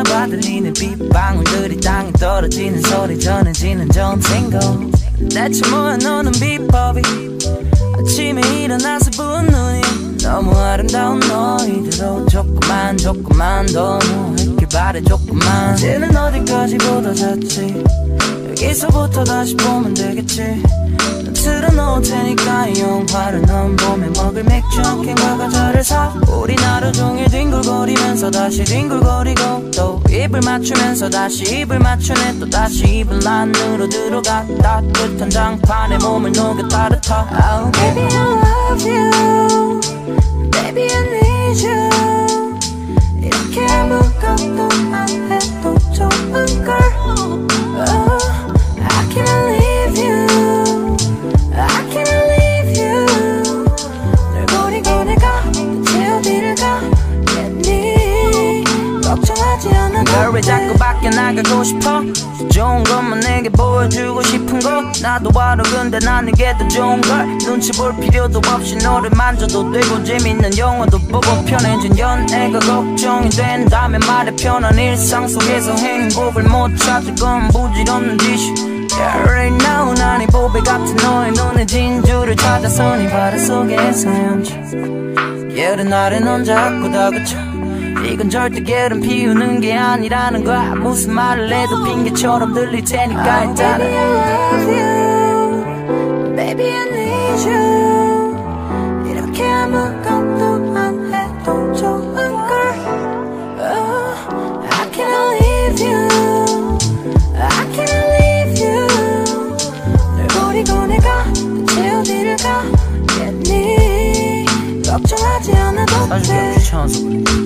비가 오나 봐 들리는 빗방울들이 땅에 떨어지는 소리 전해지는 전생고. 대체 뭐야 너는 비법이? 아침에 일어나서 부은 눈이 너무 아름다운 너희들로 조금만 조금만 더 누웠길 바래 조금만. 이제는 어디까지 보다 잤지? 여기서부터 다시 보면 되겠지. 넌 틀어놓을 테니까 이 영화를 넌 봄에 먹을 맥주 한 캔과 과자를 사. 우린 하루 종일 뒹굴거리면서 다시 뒹굴거리고 또 입을 맞추면서 다시 입을 맞추네. 또 다시 입을 안으로 들어가 따뜻한 장판에 몸을 녹여 따뜻하. oh, Baby I love you. Baby I need you. 이렇게 아무것도 안 해도 좋은 걸. Oh, I can't leave 널 왜 자꾸 밖에 나가고 싶어. 좋은 것만 내게 보여주고 싶은 거. 나도 알아 근데 난 이게 더 좋은 걸. 눈치 볼 필요도 없이 너를 만져도 되고 재밌는 영화도 보고 편해진 연애가 걱정이 된다면 말해 편한 일상 속에서 행복을 못 찾을 건 부질없는 짓이. Yeah, right now 난이 보배 같은 너의 눈에 진주를 찾아서 네 바다 속에서 헤엄쳐 예른 날에 넌 자꾸 다그쳐 이건 절대 게으름 피우는 게 아니라는 거야. 무슨 말을 해도 핑계처럼 들릴 테니까 일단은. Baby I love you. Baby I need you. 이렇게 아무것도 안 해도 좋은 걸. Oh, I can't leave you. I can't leave you. 널 버리고 내가 대체 어디를 가겠니? 걱정하지 않아도 돼. 귀찮아서 그래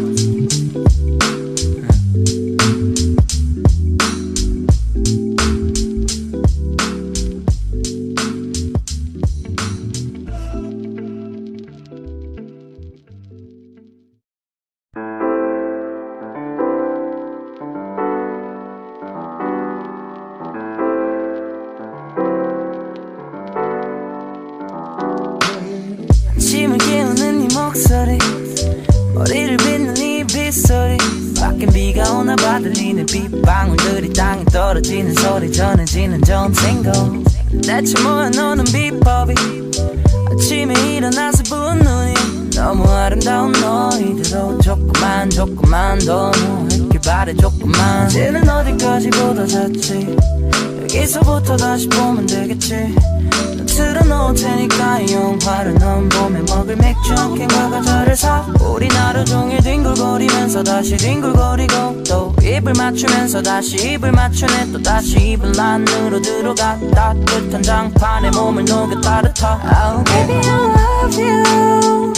다시 입을 안으로 들어가 따뜻한 장판에 몸을 녹여 따뜻하 oh, Baby I love you.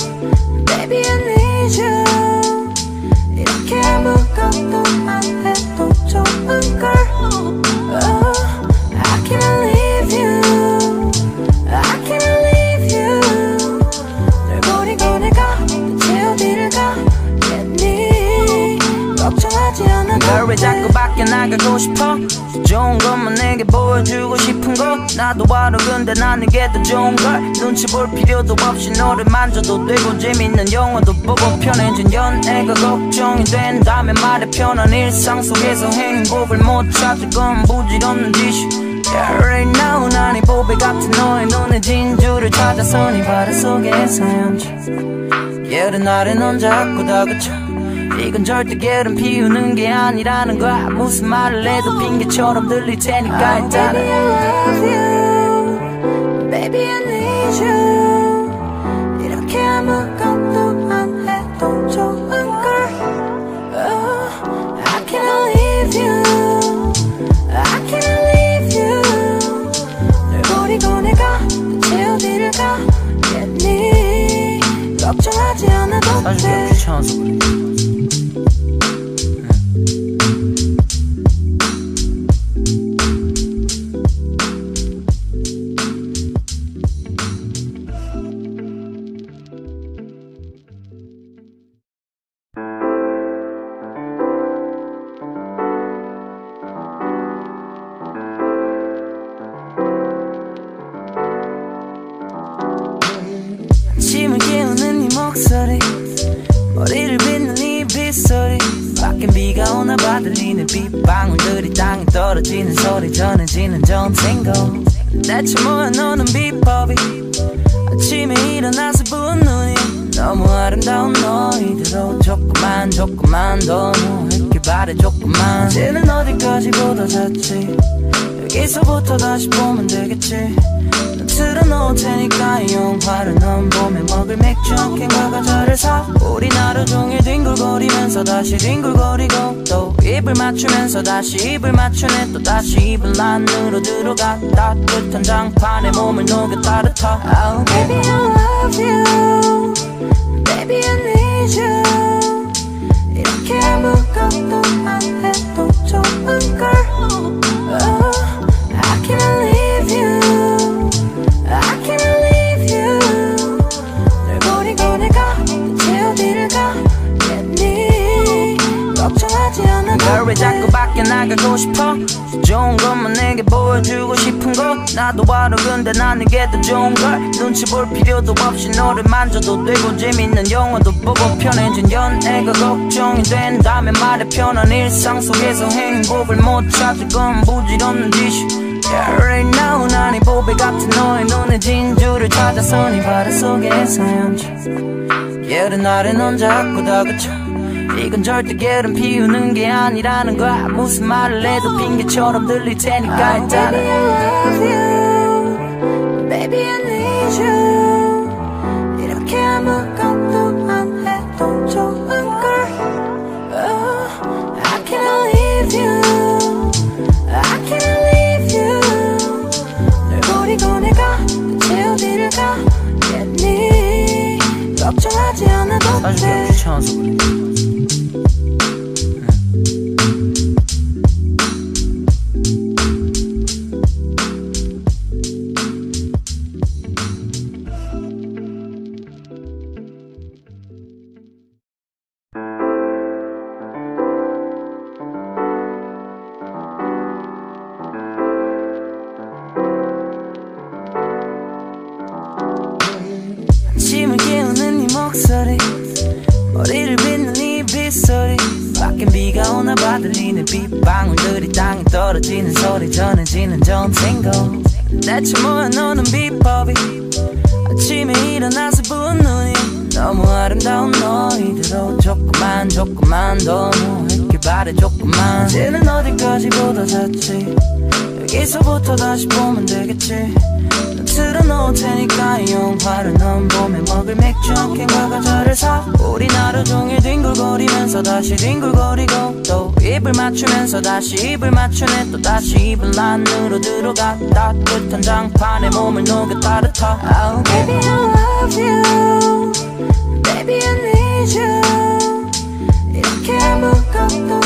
Baby I need you. 이렇게 아무것도 안 해도 좋은 걸. Oh, I can't leave you. I can't leave you. 널 버리고 내가 대체 어디를 가겠니? 걱정하지 않아도 널왜 자꾸 밖에 나가고 싶어 좋은 것만 내게 보여주고 싶은 거. 나도 알아 근데 난 이게 더 좋은 걸. 눈치 볼 필요도 없이 너를 만져도 되고 재밌는 영화도 보고 편해진 연애가 걱정이 된다면 말해 편한 일상 속에서 행복을 못 찾을 건 부질없는 짓이. Yeah, right now 난이 보배 같은 너의 눈에 진주를 찾아서 네 바다 속에서 헤엄쳐 예른 날에 넌 자꾸 다그쳐 이건 절대 게으름 피우는 게 아니라는 거야. 무슨 말을 해도 핑계처럼 들릴 테니까 일단은. Baby I love you. Baby I need you. 이렇게 아무것도 안 해도 좋은 걸. Oh, I can't leave you. I can't leave you. 널 버리고 내가 대체 어디를 가겠니? 걱정하지 않아도 돼. 귀찮아서 그래 다시 뒹굴거리고 또 입을 맞추면서 다시 입을 맞추네. 또 다시 입을 안으로 들어가 따뜻한 장판에 몸을 녹여 따뜻하 oh, Baby I love you. Baby I need you. 이렇게 아무것도 안 해도 좋은 걸. oh, 밖에 나가고 싶어? 좋은 것만 내게 보여주고 싶은 거 나도 바로 근데 난 이게 더 좋은 걸? 눈치 볼 필요도 없이 너를 만져도 되고 재밌는 영화도 보고 편해진 연애가 걱정이 된다면 말해 편한 일상 속에서 행복을 못 찾을 건 부질없는 짓이. Yeah, right now 난이 보배 같은 너의 눈에 진주를 찾아서 네 바다 속에 헤엄쳐 예른 날에 넌 자꾸 다그쳐 이건 절대 게으름 피우는 게 아니라는 거야. 무슨 말을 해도 핑계처럼 들릴 테니까 일단 Baby I love you. Baby I need you. 이렇게 아무것도 안 해도 좋은 걸. Oh, I can't leave you. I can't leave you. 널 버리고 내가 대체 어디를 가겠니? 걱정하지 않아도 돼. 귀찮아서 그래 전해지는 정생고 대체 뭐야 너는 비법이 아침에 일어나서 본 눈이 너무 아름다운 너희들로 조금만 조금만 더 누웠길 바래 조금만. 이제는 어디까지 보다 잤지? 여기서부터 다시 보면 되겠지 틀어놓을 테니까 이 영화를 넌 봄에 먹을 맥주 캔과 과자를 사. 우리 하루 종일 뒹굴거리면서 다시 뒹굴거리고 또 입을 맞추면서 다시 입을 맞추네. 또 다시 입을 안으로 들어가. 따뜻한 장판에 몸을 녹여 따뜻하. oh, Baby I love you. Baby I need you. 이렇게 아무것도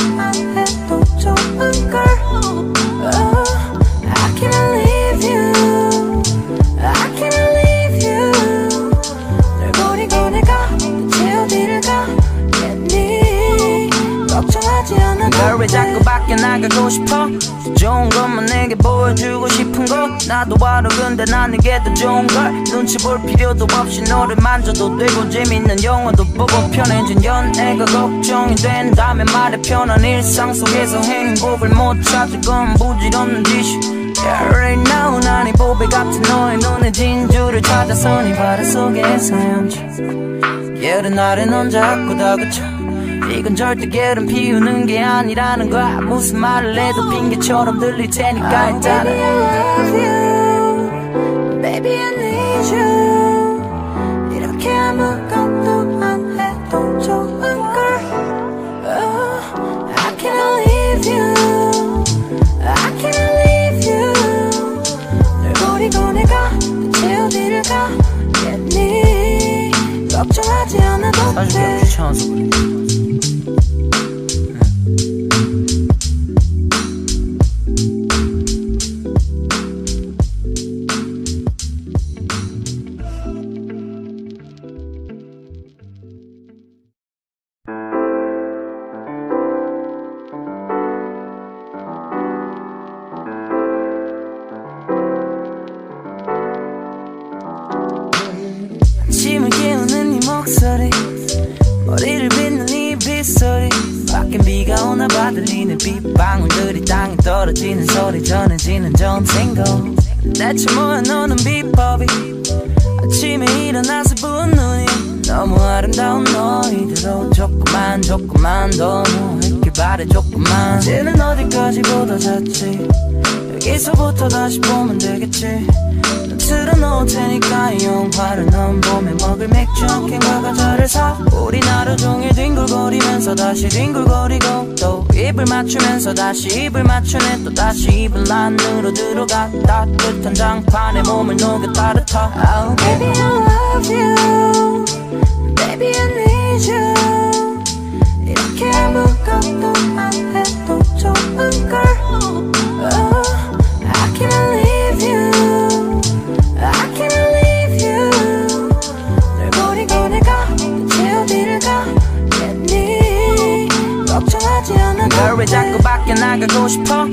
밖에 나가고 싶어? 좋은 것만 내게 보여주고 싶은 거? 나도 바로 근데 난 이게 더 좋은 걸? 눈치 볼 필요도 없이 너를 만져도 되고 재밌는 영화도 보고 편해진 연애가 걱정이 된다면 말해 편한 일상 속에서 행복을 못 찾을 건 부질없는 짓이 Yeah, right now 난이 보배 같은 너의 눈에 진주를 찾아서 네 바다 속에 헤엄쳐. 날에 넌 자꾸 다그쳐 이건 절대 게으름 피우는 게 아니라는 거야. 무슨 말을 해도 핑계처럼 들릴 테니까 일단 Baby I love you. Baby I need you. 이렇게 아무것도 안 해도 좋은 걸. Oh, I can't leave you. I can't leave you. 널 버리고 내가 대체 어디를 가겠니? 걱정하지 않아도 돼. 귀찮아서 그래 바래 조금만. 이제는 어디까지 보다 잤지? 여기서부터 다시 보면 되겠지. 난 틀어놓을 테니까 이 영화를 넌 봄에 먹을 맥주 한 캔과 과자를 사 우린 하루 종일 뒹굴거리면서 다시 뒹굴거리고 또 입을 맞추면서 다시 입을 맞추네. 또 다시 입을 안으로 들어가 따뜻한 장판에 몸을 녹여 따뜻하 oh, Baby I love you. Baby I need you 이렇게 안 해도 좋은 걸. oh, I can't 널 왜 자꾸 밖에 나가고 싶어?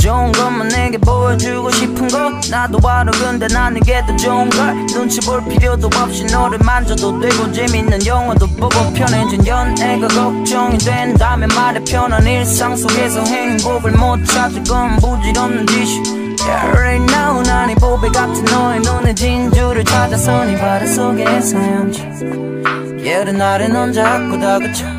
좋은 것만 내게 보여주고 싶은 거? 나도 알아 근데 난 이게 더 좋은 걸? 눈치 볼 필요도 없이 너를 만져도 되고 재밌는 영화도 보고 편해진 연애가 걱정이 된다면 말해 편한 일상 속에서 행복을 못 찾을 건 부질없는 짓이. Yeah, right now 난이 보배 같은 너의 눈에 진주를 찾아서 네 바다 속에 헤엄쳐 예른 날에 넌 자꾸 다그쳐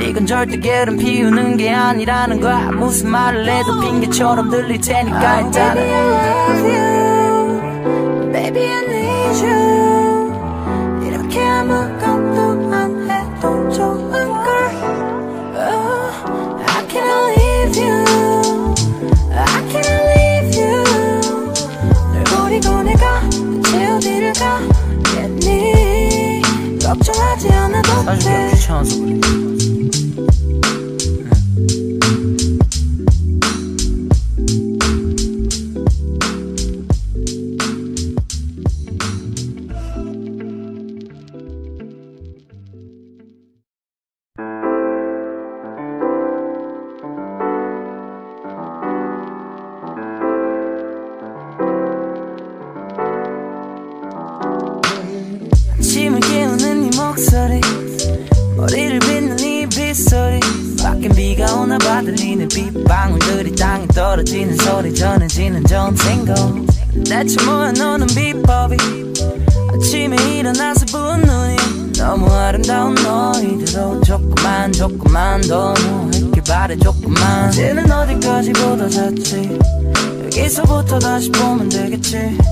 이건 절대 게으름 피우는 게 아니라는 거야. 무슨 말을 해도 핑계처럼 들릴 테니까 일단 Baby I love you. Baby I need you. 이렇게 아무것도 안 해도 좋은 걸. Oh, I can't leave you. I can't leave you. 널 버리고 내가 대체 어디를 가겠니? 걱정하지 않아도 돼. 귀찮아서 그래 밖엔 비가 오나 봐 들리는 빗방울들이 땅에 떨어지는 소리 전해지는 전생고 대체 뭐야 너는 비법이? 아침에 일어나서 부은 눈이 너무 아름다운 너희들로 조금만 조금만 더 누울게 바래 조금만. 이제는 어디까지 보다 잤지? 여기서부터 다시 보면 되겠지. 난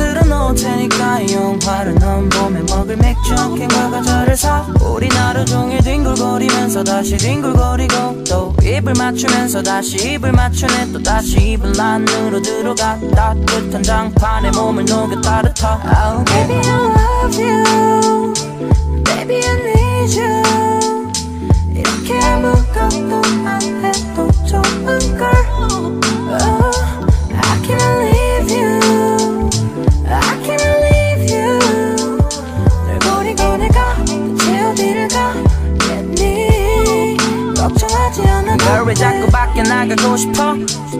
틀어놓을 테니까 이 영화를 넌 봄에 먹을 맥주 한 캔과 과자를 사. 우린 하루 종일 뒹굴거리면서 다시 뒹굴거리고 또 입을 맞추면서 다시 입을 맞추네. 또 다시 입을 안으로 들어가 따뜻한 장판에 몸을 녹여 따뜻하. oh, Baby I love you. Baby I need you. 이렇게 아무것도 안 해도 좋은 걸. Oh, I can't 왜 자꾸 밖에 나가고 싶어?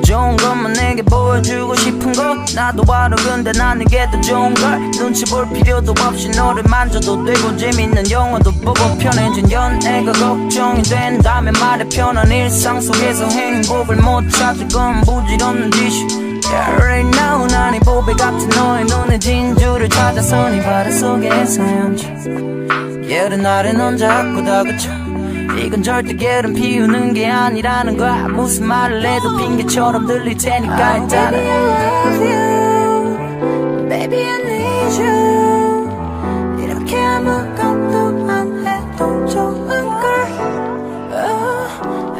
좋은 것만 내게 보여주고 싶은 거? 나도 알아 근데 난 이게 더 좋은 걸? 눈치 볼 필요도 없이 너를 만져도 되고 재밌는 영화도 보고 편해진 연애가 걱정이 된다면 말해 편한 일상 속에서 행복을 못 찾을 건 부질없는 짓이. Yeah, right now 난이 보배 같은 너의 눈에 진주를 찾아서 네 바다 속에 헤엄쳐. 예른 날에 넌 자꾸 다그쳐 이건 절대 게으름 피우는 게 아니라는 거야. 무슨 말을 해도 핑계처럼 들릴 테니까 일단 Baby I love you. Baby I need you. 이렇게 아무것도 안 해도 좋은 걸. Oh,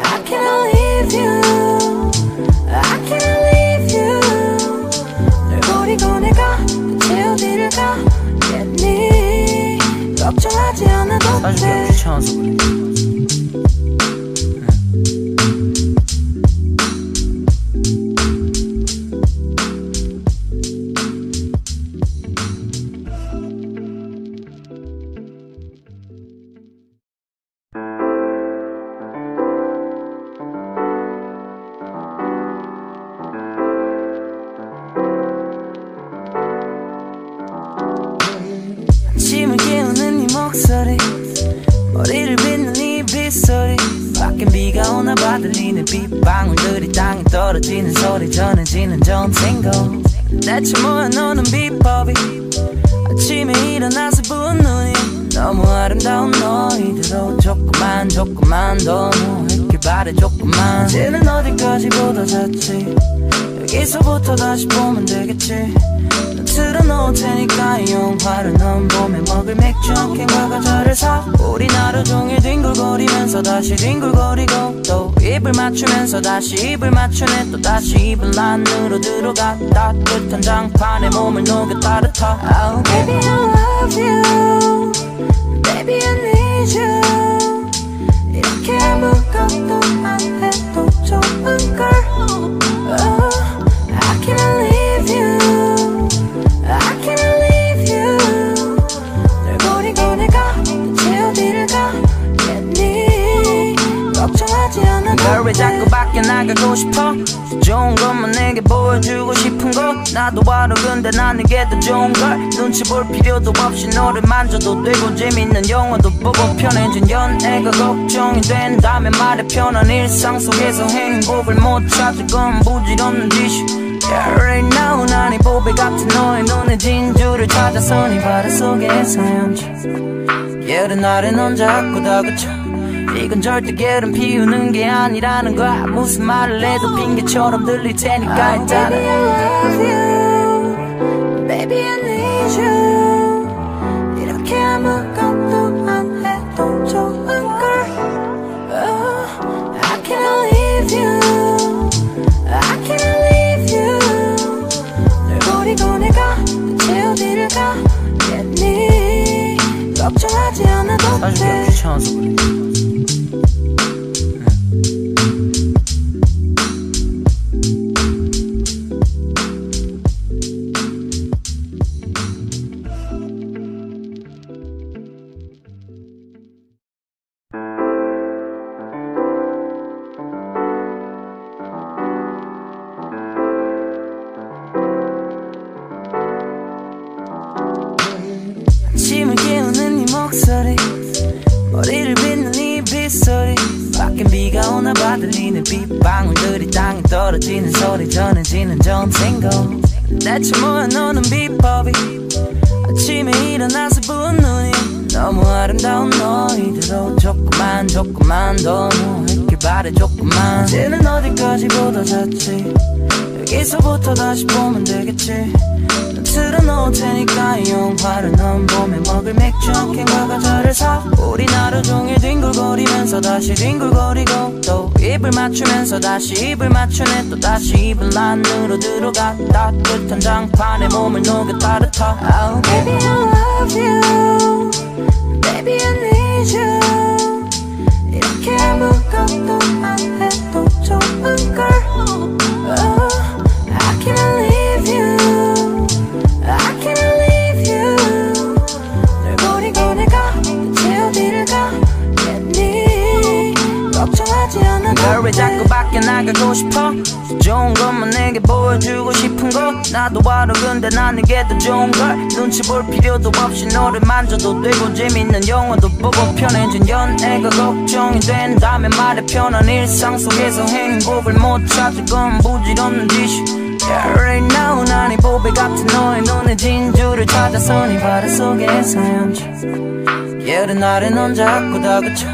I can't leave you. I can't leave you. 널 버리고 내가 대체 어디를 가겠니? 걱정하지 않아도 돼. 귀찮아서 그래 다시 입을 맞추네. 또 다시 입을 안으로 들어가 따뜻한 장판에 몸을 녹여 따뜻하 Oh baby I love you. Baby I need you. 이렇게 아무것도 안 해 나가고 싶어? 좋은 것만 내게 보여주고 싶은 거? 나도 알아 근데 난 이게 더 좋은 걸? 눈치 볼 필요도 없이 너를 만져도 되고 재밌는 영화도 보고 편해진 연애가 걱정이 된다면 말해 편한 일상 속에서 행복을 못 찾을 건 부질없는 짓이. Yeah, right now 난이 보배 같은 너의 눈에 진주를 찾아서 네 바다 속에서 헤엄쳐 예른 날에 넌 자꾸 다그쳐 이건 절대 게으름 피우는 게 아니라는 거야. 무슨 말을 해도 핑계처럼 들릴 테니까 일단은. Baby I love you. Baby I need you. 이렇게 아무것도 안 해도 좋은 걸. Oh, I can't leave you. I can't leave you. 널 버리고 내가 대체 어디를 가겠니 걱정하지 않아도 돼 귀 여기서부터 다시 보면 되겠지. 난 틀어놓을 테니까 이 영화를 넌 봄에 먹을 맥주 한 캔과 과자를 사. 우리 하루 종일 뒹굴거리면서 다시 뒹굴거리고 또 입을 맞추면서 다시 입을 맞추네. 또 다시 입을 안으로 들어가 따뜻한 장판에 몸을 녹여 따뜻하. Oh baby I love you. Baby I need you. 이렇게 아무것도 안 해도 좋은 걸. oh, 왜 자꾸 밖에 나가고 싶어? 좋은 것만 내게 보여주고 싶은 거? 나도 알아 근데 난 이게 더 좋은 걸? 눈치 볼 필요도 없이 너를 만져도 되고 재밌는 영화도 보고 편해진 연애가 걱정이 된다면 말해 편한 일상 속에서 행복을 못 찾을 건 부질없는 짓이 Yeah, right now 난이 보배 같은 너의 눈에 진주를 찾아서 네 바다 속에서 헤엄쳐 예른 날에 넌 자꾸 다그쳐.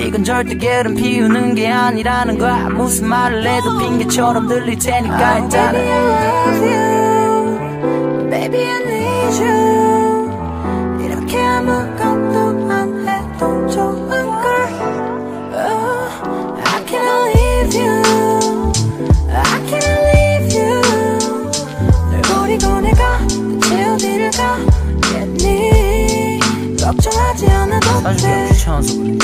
이건 절대 게으름 피우는 게 아니라는 거야. 무슨 말을 해도 핑계처럼 들릴 테니까 일단은. Baby I love you. Baby I need you. 이렇게 아무것도 어디를 가겠니? 걱정하지 않아도 돼. 귀찮아서 그래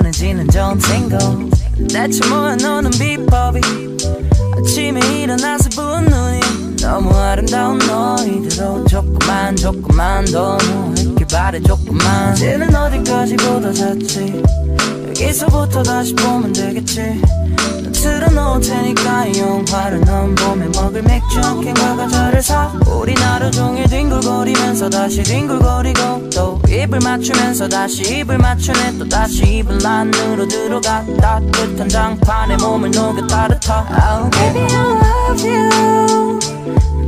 전해지는 전생고 대체 뭐야 너는 비법이 아침에 일어나서 부은 눈이 너무 아름다운 너희들로 조금만 조금만 더 너에게 바래 조금만. 이제는 어디까지 보다 잤지? 여기서부터 다시 보면 되겠지 틀어놓을 테니까 이 영화를 넌 봄에 먹을 맥주. 한 캔과 과자를 사. 우리 하루 종일 뒹굴거리면서 다시 뒹굴거리고 또 입을 맞추면서 다시 입을 맞추네. 또 다시 입을 안으로 들어가 따뜻한 장판에 몸을 녹여 따뜻하. Oh baby I love you.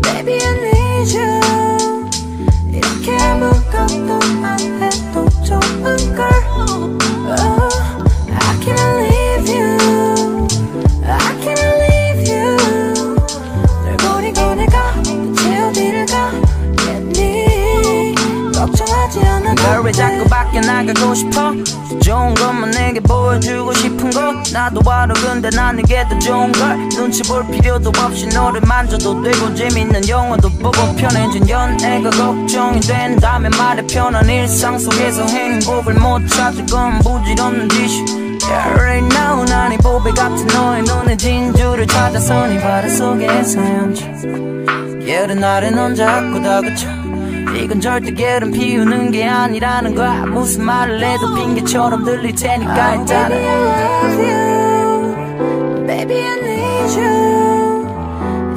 Baby I need you. 이렇게 아무것도 안 해도 좋은 걸 좋은 걸? 눈치 볼 필요도 없이 너를 만져도 되고 재밌는 영화도 보고 편해진 연애가 걱정이 된다면 말해 편한 일상 속에서 행복을 못 찾을 건 부질없는 짓이 Yeah, right now 난이 보배 같은 너의 눈에 진주를 찾아서 네 바다 속에서 헤엄쳐 예른 날에 넌 자꾸 다그쳐? 이건 절대 게으름 피우는 게 아니라는 거야. 무슨 말을 해도 핑계처럼 들릴 테니까 일단은 Baby I need you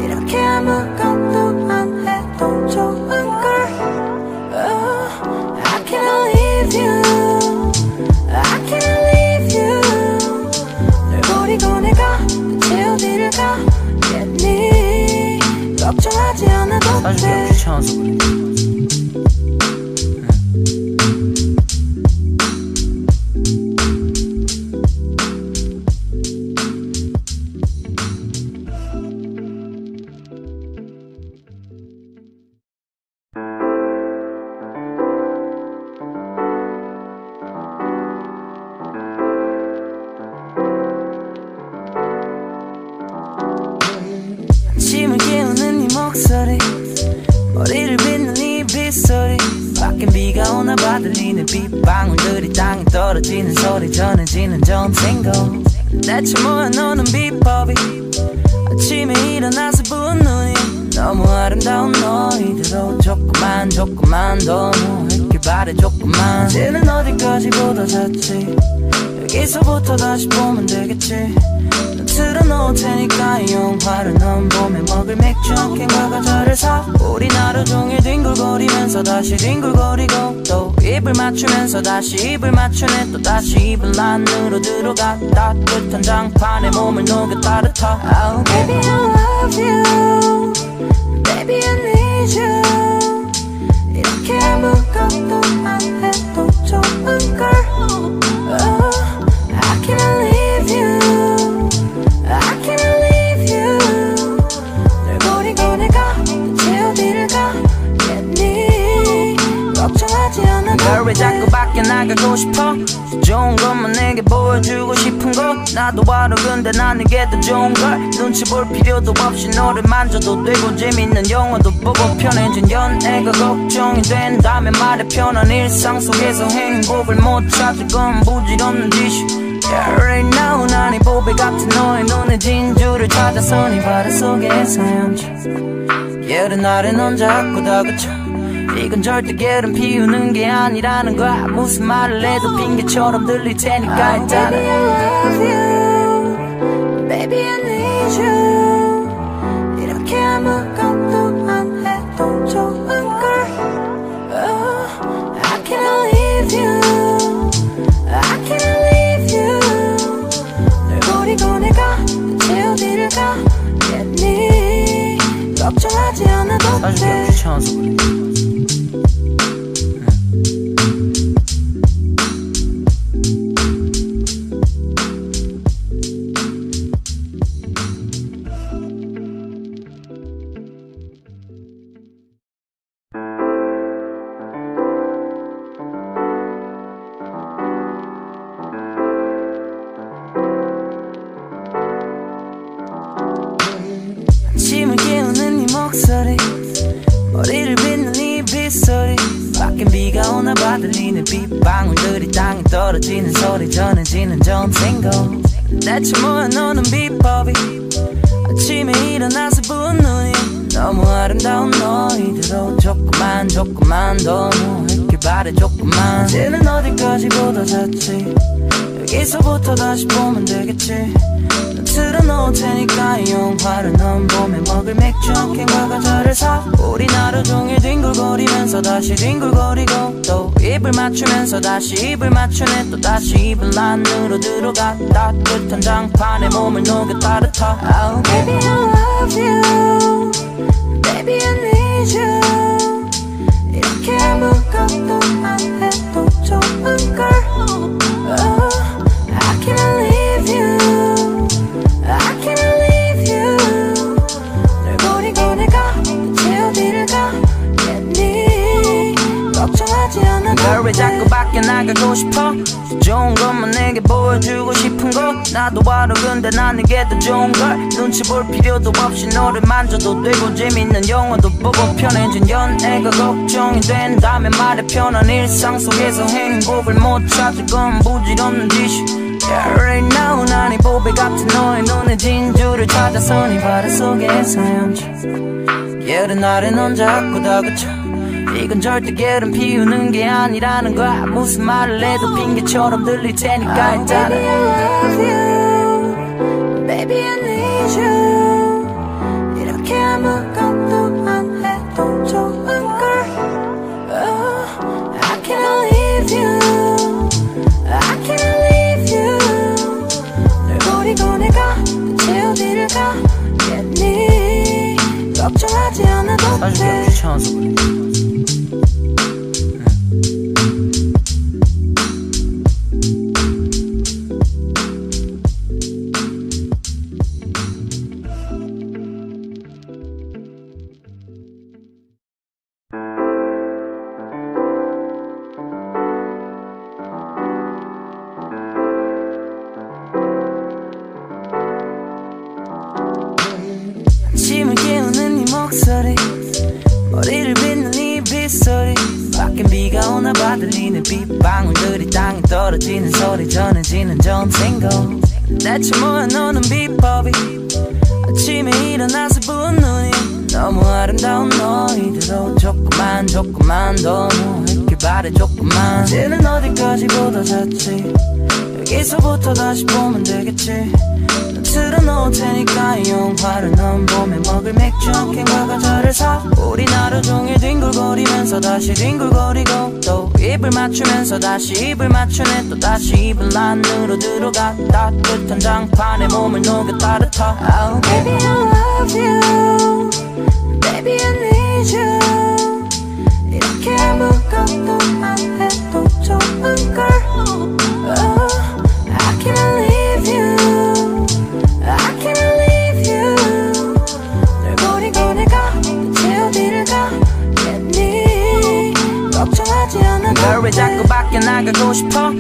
이렇게 아무것도 안 해도 좋은 걸 oh, I can't leave you I can't leave you 널 버리고 내가 대체 어디를 가겠니 걱정하지 않아도 돼 귀찮아서 그래 넌 봄에 먹을 맥주 한 캔과 과자를 사 우리 하루 종일 뒹굴거리면서 다시 뒹굴거리고 또 입을 맞추면서 다시 입을 맞추네. 또 다시 입을 안으로 들어가 따뜻한 장판에 몸을 녹여 따뜻하. Oh baby I love you. Baby I need you. 이렇게 아무것도 안 해도 좋은 걸 왜 자꾸 밖에 나가고 싶어? 좋은 것만 내게 보여주고 싶은 거? 나도 알아 근데 나는 게더 좋은 걸? 눈치 볼 필요도 없이 너를 만져도 되고 재밌는 영화도 보고 편해진 연애가 걱정이 된다면 말해 편한 일상 속에서 행복을 못 찾을 건 부질없는 짓이. Yeah, right now 난이 보배 같은 너의 눈에 진주를 찾아서 네 바다 속에서 헤엄쳐 예른 날에 넌 자꾸 다그쳐 이건 절대 게으름 피우는 게 아니라는 거야. 무슨 말을 해도 핑계처럼 들릴 테니까 일단은 Baby I love you. Baby I need you. 이렇게 아무것도 안 해도 좋은 걸. Oh, I can't leave you. I can't leave you. 널 버리고 내가 대체 어디를 가겠니? 걱정하지 않아도 돼. 귀찮아서 그래 오나 봐 들리는 빗방울들이 땅에 떨어지는 소리 전해지는 정생고 대체 뭐야 너는 비법이 아침에 일어나서 부은 눈이 너무 아름다운 너희들로 조금만 조금만 더 누울게 바래 조금만. 이제는 어디까지 보다 잤지? 여기서부터 다시 보면 되겠지 테니까 이 영화를 넌 봄에 먹을 맥주 한 캔과 과자를 사. 우리 하루 종일 뒹굴거리면서 다시 뒹굴거리고 또 입을 맞추면서 다시 입을 맞추네. 또 다시 입을 안으로 들어가. 따뜻한 장판에 몸을 녹여 따뜻하. oh, Baby I love you. Baby I need you. 이렇게 아무것도 안 해도 좋은 걸. Oh, I can't 널왜 자꾸 밖에 나가고 싶어. 좋은 것만 내게 보여주고 싶은 거 나도 알아 근데 난 이게 더 좋은 걸. 눈치 볼 필요도 없이 너를 만져도 되고 재밌는 영화도 보고 편해진 연애가 걱정이 된다면 말해 편한 일상 속에서 행복을 못 찾을 건 부질없는 짓이. Yeah, right now 난이 보배 같은 너의 눈에 진주를 찾아서 네 바다 속에 헤엄쳐 예른 날에 넌 자꾸 다그쳐 이건 절대 게으름 피우는 게 아니라는 거야. 무슨 말을 해도 핑계처럼 들릴 테니까 일단 Baby I love you. Baby I need you. 이렇게 아무것도 안 해도 좋은 걸. Oh, I can't leave you. I can't leave you. 널 버리고 내가 대체 어디를 가겠니? 걱정하지 않아도 돼. 귀찮아서 그래 아침 여기서부터 다시 보면 되겠지. 틀어놓을 테니까 이 영화를 넌 봄에 먹을 맥주 한 캔과 과자를 사 우리 하루 종일 뒹굴거리면서 다시 뒹굴거리고 또 입을 맞추면서 다시 입을 맞추네. 또 다시 입을 안으로 들어가 따뜻한 장판에 몸을 녹여 따뜻하 oh, Baby I love you. Baby I need you. 이렇게 아무것도 안 해도 좋은 걸. Oh, 왜 자꾸 밖에 나가고 싶어.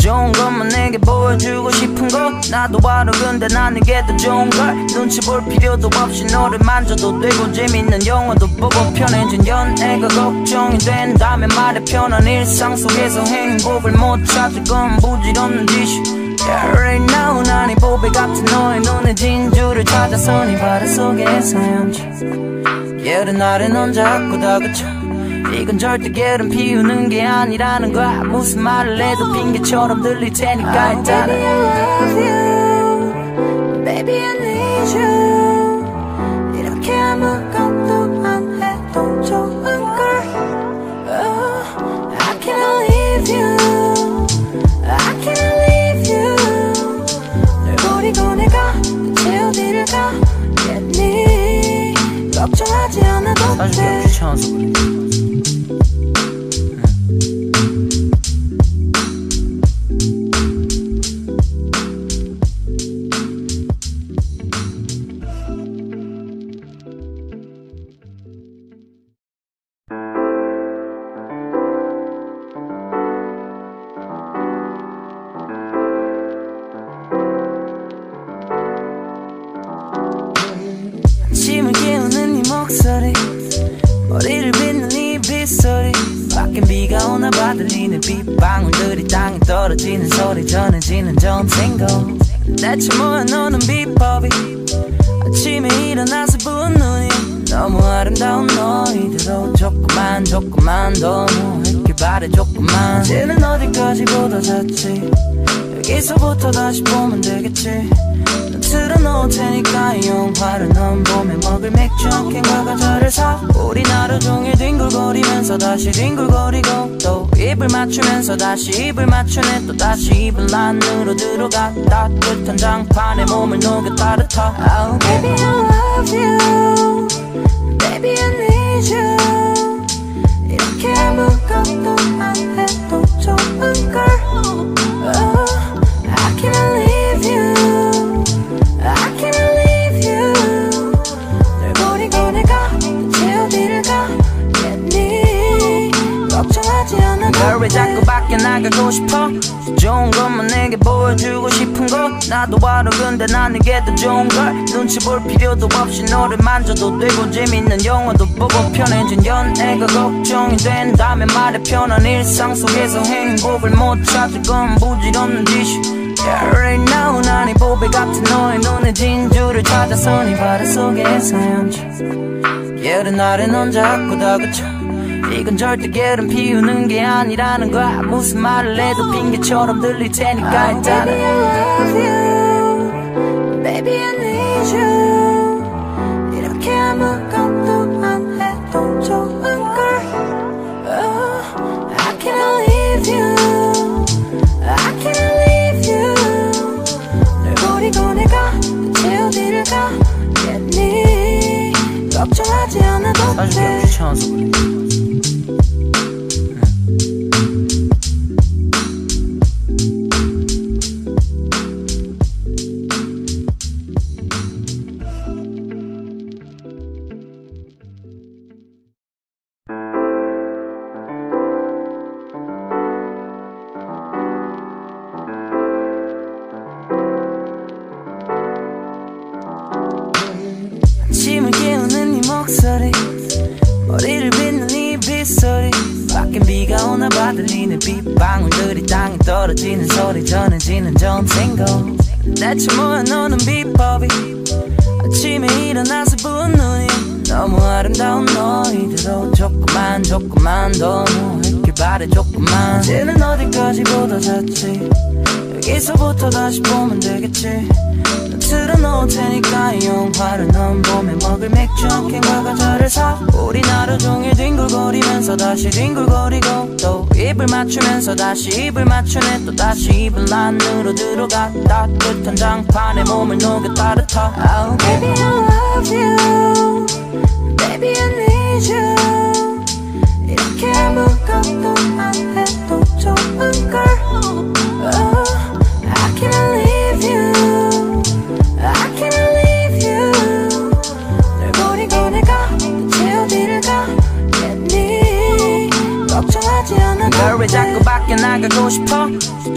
좋은 것만 내게 보여주고 싶은 거 나도 알아 근데 난 이게 더 좋은 걸. 눈치 볼 필요도 없이 너를 만져도 되고 재밌는 영화도 보고 편해진 연애가 걱정이 된다면 말해 편한 일상 속에서 행복을 못 찾을 건 부질없는 짓이 Yeah, right now 난이 보배 같은 너의 눈에 진주를 찾아서 네 바다 속에 헤엄쳐. 예른 날에 넌 자꾸 다그쳐. 이건 절대 게으름 피우는 게 아니라는 거야. 무슨 말을 해도 핑계처럼 들릴 테니까 일단 Baby I love you. Baby I need you. 이렇게 아무것도 않아도 맞추네 또 다시 입을 안으로 들어가 따뜻한 장판에 몸을 녹여 따뜻하 oh, Baby I love you. Baby I need you. 이렇게 아무것도 안 해도 좋은 걸. Oh, I can't leave you. I can't leave you. 널 버리고 내가 대체 어디를 가겠니 걱정하지 않아도 널왜 자꾸 밖에 나가고 싶어? 좋은 것만 내게 보여주고 싶은 거 나도 알아 근데 난 이게 더 좋은 걸. 눈치 볼 필요도 없이 너를 만져도 되고 재밌는 영화도 보고 편해진 연애가 걱정이 된다면 말해 편한 일상 속에서 행복을 못 찾을 건 부질없는 짓이. Yeah, right now 난이 보배 같은 너의 눈에 진주를 찾아서 네 바다 속에서 헤엄쳐 예른 날에 넌 자꾸 다그쳐 이건 절대 게으름 피우는 게 아니라는 거야. 무슨 말을 해도 핑계처럼 들릴 테니까 일단은. Baby I love you. Baby I need you. 이렇게 아무것도 안 해도 좋은 걸. Oh, I can't leave you. I can't leave you. 널 버리고 내가 대체 어디를 가겠니? 걱정하지 않아도 돼. 귀찮아서 그래 어디까지 보다 잤지. 여기서부터 다시 보면 되겠지. 넌 틀어놓을 테니까 이 영화를 넌 봄에 먹을 맥주 한 캔과 과자를 사. 우리 하루 종일 뒹굴거리면서 다시 뒹굴거리고 또 입을 맞추면서 다시 입을 맞추네. 또 다시 입을 안으로 들어가 따뜻한 장판에 몸을 녹여 따뜻하. Oh, Baby I love you. Baby I need you 이렇게 안 해도 좋은 걸 왜 자꾸 밖에 나가고 싶어?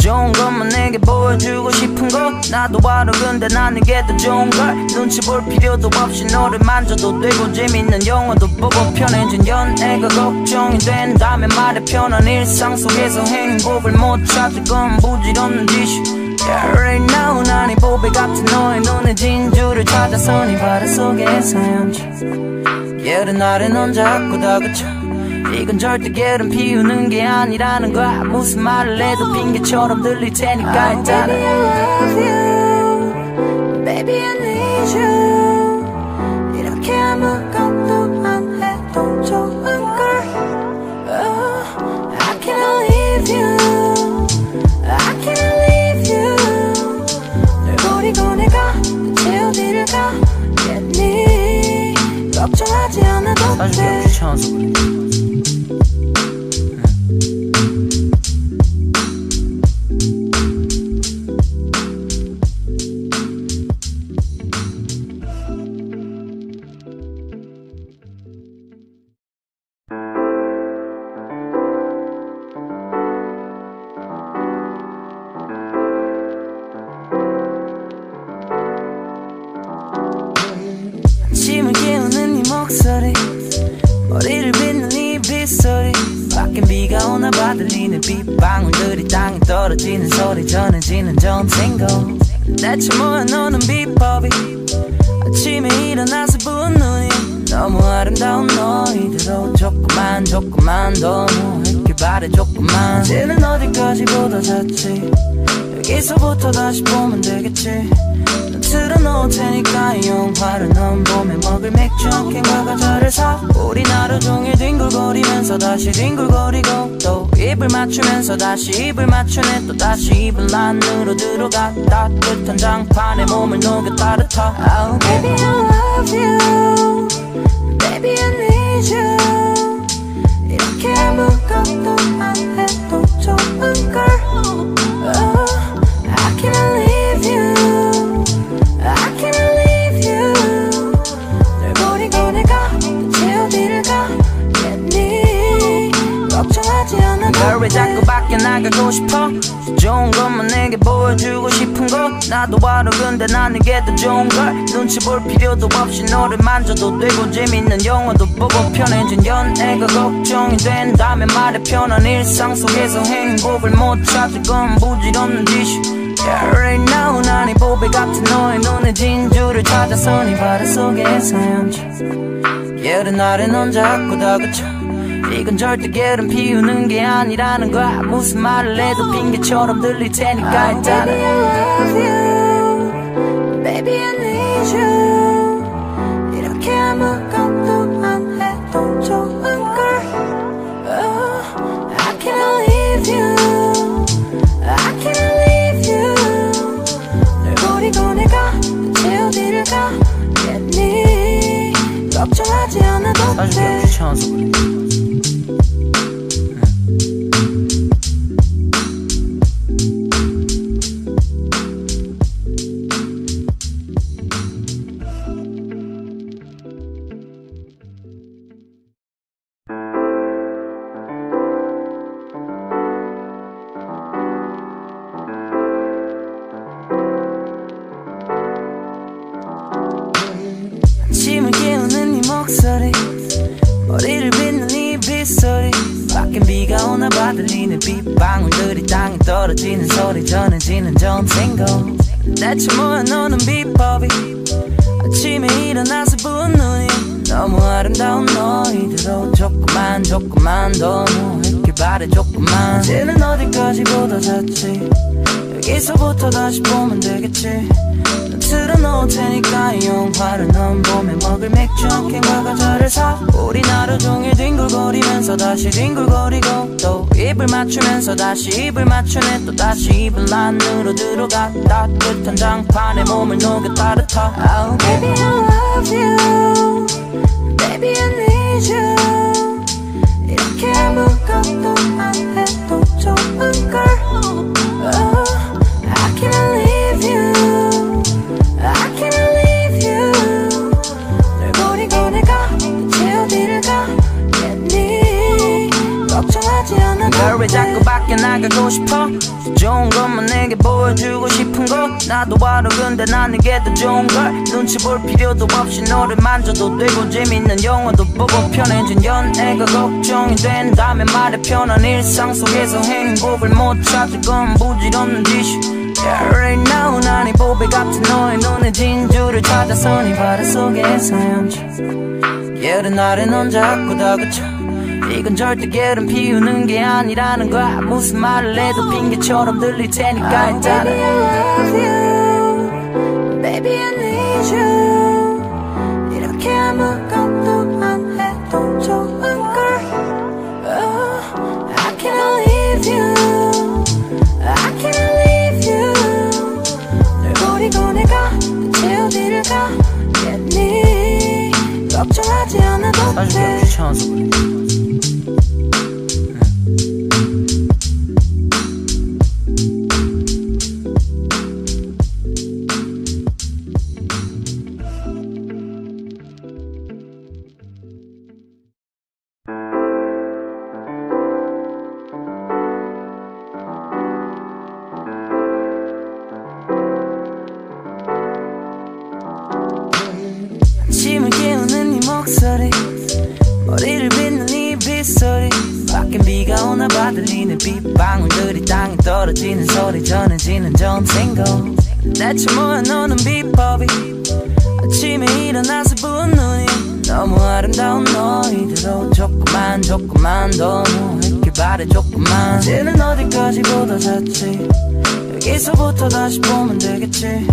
좋은 것만 내게 보여주고 싶은 거. 나도 알아 근데 난 이게 더 좋은 걸. 눈치 볼 필요도 없이 너를 만져도 되고 재밌는 영화도 보고 편해진 연애가 걱정이 된다면 말해 편한 일상 속에서 행복을 못 찾을 건 부질없는 짓이. Yeah, right now 난이 보배 같은 너의 눈에 진주를 찾아서 네 바다 속에서 헤엄쳐 예른 날에 넌 자꾸 다그쳐 이건 절대 게으름 피우는 게 아니라는 거야. 무슨 말을 해도 핑계처럼 들릴 테니까 일단은. Baby I love you. Baby I need you. 이렇게 아무것도 안 해도 좋은 걸. Oh, I can't leave you. I can't leave you. 널 버리고 내가 대체 어디를 가겠니 걱정하지 않아도 돼. 귀찮아서 그래 잤지. 여기서부터 다시 보면 되겠지. 넌 틀어놓을 테니까 이 영화를 넌 봄에 먹을 맥주 한 캔과 과자를 사. 우리 하루 종일 뒹굴거리면서 다시 뒹굴거리고 또 입을 맞추면서 다시 입을 맞추네. 또 다시 입을 안으로 들어가 따뜻한 장판에 몸을 녹여 따뜻하. Oh baby I love you. Baby I need you. 이렇게 아무것도 안 해도 좋은 걸. Oh, I can't leave you. I can't leave you. 널 버리고 내가 대체 어디를 가겠니 걱정하지 않아도 밖에 나가고 싶어? 좋은 것만 내게 보여주고 싶은 거? 나도 알아 근데 나는 게 더 좋은 걸? 눈치 볼 필요도 없이 너를 만져도 되고 재밌는 영화도 보고 편해진 연애가 걱정이 된다면 말해 편한 일상 속에서 행복을 못 찾을 건 부질없는 짓이. Yeah, right now 난이 보배 같은 너의 눈에 진주를 찾아서 네 바다 속에서 헤엄쳐 예른 날엔 넌 자꾸 다그쳐 이건 절대 게으름 피우는 게 아니라는 거야. 무슨 말을 해도 핑계처럼 들릴 테니까 일단은. Baby I love you. Baby I need you. 이렇게 아무것도 안 해도 좋은 걸. Oh, I can't leave you. I can't leave you. 널 버리고 내가 대체 어디를 가겠니? 걱정하지 않아도 돼. 귀찮아서 그래 전해지는 전생고. 대체 뭐야 너는 비법이 아침에 일어나서 부은 눈이 너무 아름다운 너희들로 조금만 조금만 더 누웠길 바래 조금만. 이제는 어디까지 보다 잤지? 여기서부터 다시 보면 되겠지. 넌 틀어놓을 테니까 이 영화를 넌 봄에 먹을 맥주 한 캔과 과자를 사. 우리 하루 종일 뒹굴거리면서 다시 뒹굴거리고 또 입을 맞추면서 다시 입을 맞추네. 또 다시 입을 안으로 들어가. 따뜻한 장판에 몸을 녹여 따뜻하. Oh baby I love you. Baby I need you. 이렇게 아무것도 안 해도 좋은 걸. Oh, I can't leave 널왜 자꾸 밖에 나가고 싶어. 좋은 것만 내게 보여주고 싶은 거 나도 알아 근데 나는 게더 좋은 걸. 눈치 볼 필요도 없이 너를 만져도 되고 재밌는 영화도 보고 편해진 연애가 걱정이 된다면 말해 편한 일상 속에서 행복을 못 찾을 건 부질없는 짓이. Yeah, right now 난이 보배 같은 너의 눈에 진주를 찾아서 네 바다 속에서 헤엄쳐 예른 날엔 넌 자꾸 다그쳐 이건 절대 게으름 피우는 게 아니라는 거야. 무슨 말을 해도 핑계처럼 들릴 테니까 일단은 Baby I love you. Baby I need you. 이렇게 아무것도 안 해도 좋은 걸. Oh, I can't leave you. I can't leave you. 널 버리고 내가 대체 어디를 가겠니? 걱정하지 않아도 돼. 귀찮아서 그래 thank you 봐 들리는 빗방울들이 땅에 떨어지는 소리 전해지는 점생고 대체 뭐야 너는 비법이 아침에 일어나서 본 눈이 너무 아름다운 너희들로 조금만 조금만 더 너에게 바래 조금만. 이제는 어디까지 보다 잤지? 여기서부터 다시 보면 되겠지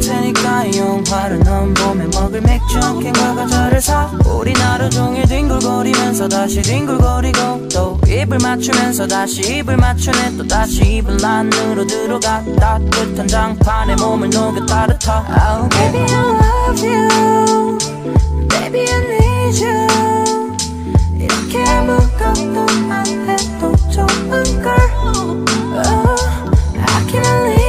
테니까 이 영화를 넌 봄에 먹을 맥주 한 캔과 과자를 사. 우리 하루 종일 뒹굴거리면서 다시 뒹굴거리고 또 입을 맞추면서 다시 입을 맞추네. 또 다시 입을 안으로 들어가. 따뜻한 장판에 몸을 녹여 따뜻하. oh, Baby I love you. Baby I need you. 이렇게 아무것도 안 해도 좋은 걸. oh, I can't